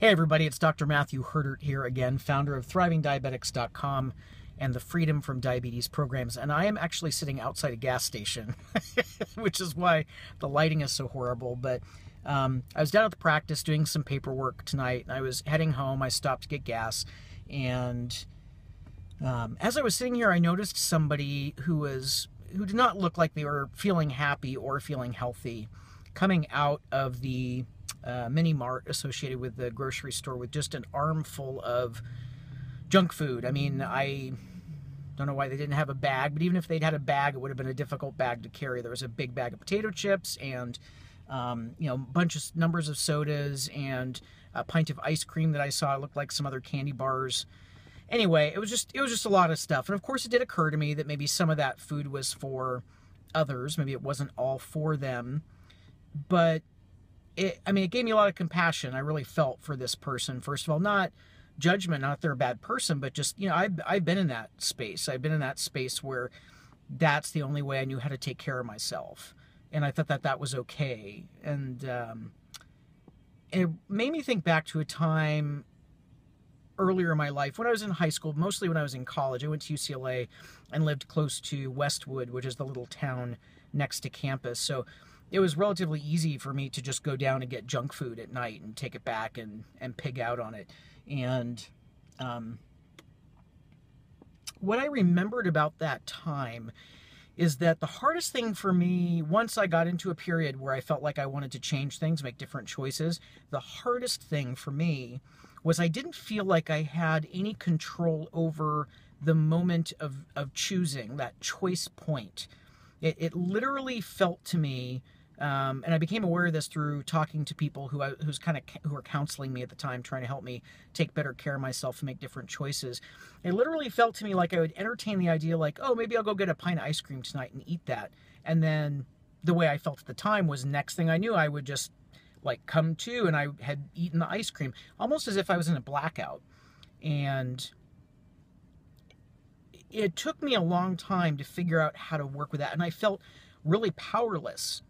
Hey, everybody, it's Dr. Matthew Herdert here again, founder of ThrivingDiabetics.com and the Freedom from Diabetes programs. And I am actually sitting outside a gas station, which is why the lighting is so horrible. But um, I was down at the practice doing some paperwork tonight, I was heading home. I stopped to get gas. And um, as I was sitting here, I noticed somebody who was who did not look like they were feeling happy or feeling healthy coming out of the uh, mini mart associated with the grocery store with just an armful of junk food. I mean, I don't know why they didn't have a bag, but even if they'd had a bag, it would have been a difficult bag to carry. There was a big bag of potato chips and um, you know, a bunch of numbers of sodas and a pint of ice cream that I saw. It looked like some other candy bars. Anyway, it was just it was just a lot of stuff. And of course, it did occur to me that maybe some of that food was for others. Maybe it wasn't all for them. But it, I mean, it gave me a lot of compassion. I really felt for this person. First of all, not judgment, not they're a bad person, but just you know, I've I've been in that space. I've been in that space where that's the only way I knew how to take care of myself, and I thought that that was okay. And um, it made me think back to a time earlier in my life when I was in high school, mostly when I was in college. I went to UCLA and lived close to Westwood, which is the little town next to campus. So it was relatively easy for me to just go down and get junk food at night and take it back and, and pig out on it. And um, what I remembered about that time is that the hardest thing for me, once I got into a period where I felt like I wanted to change things, make different choices, the hardest thing for me was I didn't feel like I had any control over the moment of, of choosing, that choice point. It, it literally felt to me um, and I became aware of this through talking to people who I, who's kind of who were counseling me at the time, trying to help me take better care of myself and make different choices. It literally felt to me like I would entertain the idea, like, oh, maybe I'll go get a pint of ice cream tonight and eat that. And then the way I felt at the time was next thing I knew, I would just like come to and I had eaten the ice cream, almost as if I was in a blackout. And it took me a long time to figure out how to work with that, and I felt really powerless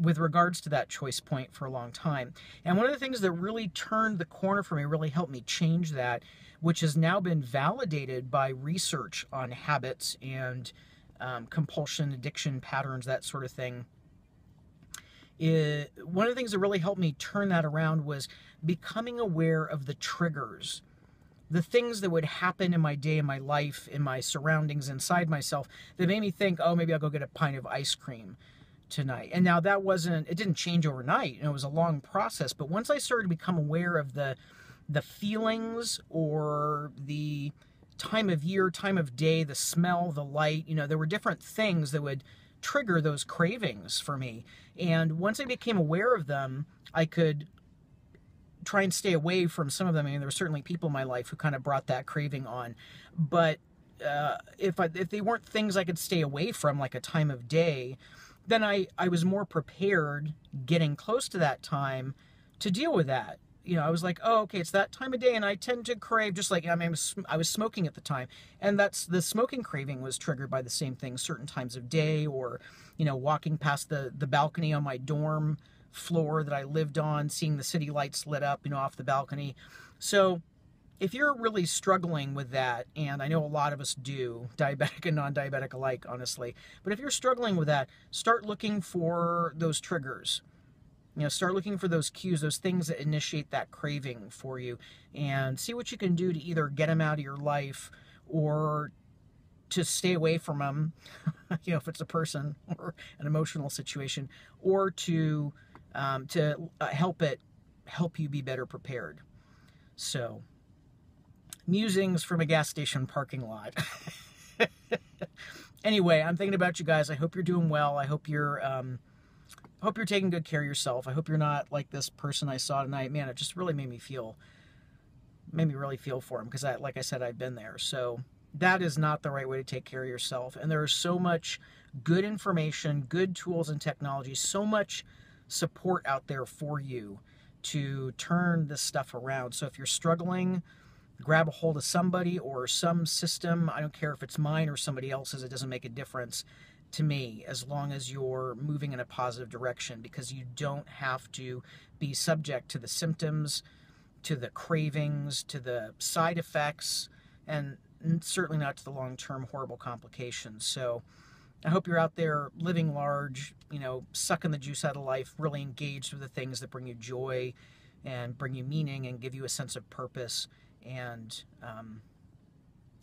with regards to that choice point for a long time. And one of the things that really turned the corner for me, really helped me change that, which has now been validated by research on habits and um, compulsion, addiction patterns, that sort of thing. It, one of the things that really helped me turn that around was becoming aware of the triggers the things that would happen in my day, in my life, in my surroundings, inside myself that made me think, oh, maybe I'll go get a pint of ice cream tonight. And now that wasn't it didn't change overnight. Know, it was a long process, but once I started to become aware of the the feelings or the time of year, time of day, the smell, the light, you know, there were different things that would trigger those cravings for me. And once I became aware of them, I could try and stay away from some of them. I mean, there were certainly people in my life who kind of brought that craving on, but uh, if I, if they weren't things I could stay away from, like a time of day, then I, I was more prepared getting close to that time to deal with that. You know, I was like, oh, okay, it's that time of day, and I tend to crave just like I mean, I was, I was smoking at the time, and that's the smoking craving was triggered by the same thing, certain times of day, or you know, walking past the the balcony on my dorm floor that I lived on, seeing the city lights lit up, you know, off the balcony. So if you're really struggling with that, and I know a lot of us do, diabetic and non diabetic alike, honestly, but if you're struggling with that, start looking for those triggers. You know, start looking for those cues, those things that initiate that craving for you, and see what you can do to either get them out of your life or to stay away from them, you know, if it's a person or an emotional situation, or to um, to uh, help it help you be better prepared. So, musings from a gas station parking lot. anyway, I'm thinking about you guys. I hope you're doing well. I hope you're um, hope you're taking good care of yourself. I hope you're not like this person I saw tonight. Man, it just really made me feel made me really feel for him because I like I said I've been there. So that is not the right way to take care of yourself. And there is so much good information, good tools and technology, so much support out there for you to turn this stuff around. So if you're struggling grab a hold of somebody or some system. I don't care if it's mine or somebody else's, it doesn't make a difference to me as long as you're moving in a positive direction because you don't have to be subject to the symptoms, to the cravings, to the side effects, and certainly not to the long term horrible complications. So I hope you're out there living large, you know, sucking the juice out of life, really engaged with the things that bring you joy and bring you meaning and give you a sense of purpose. And um,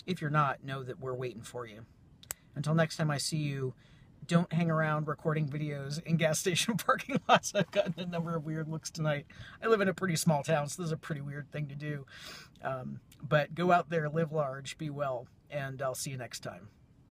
if you're not, know that we're waiting for you. Until next time I see you, don't hang around recording videos in gas station parking lots. I've gotten a number of weird looks tonight. I live in a pretty small town, so this is a pretty weird thing to do. Um, but go out there, live large, be well, and I'll see you next time.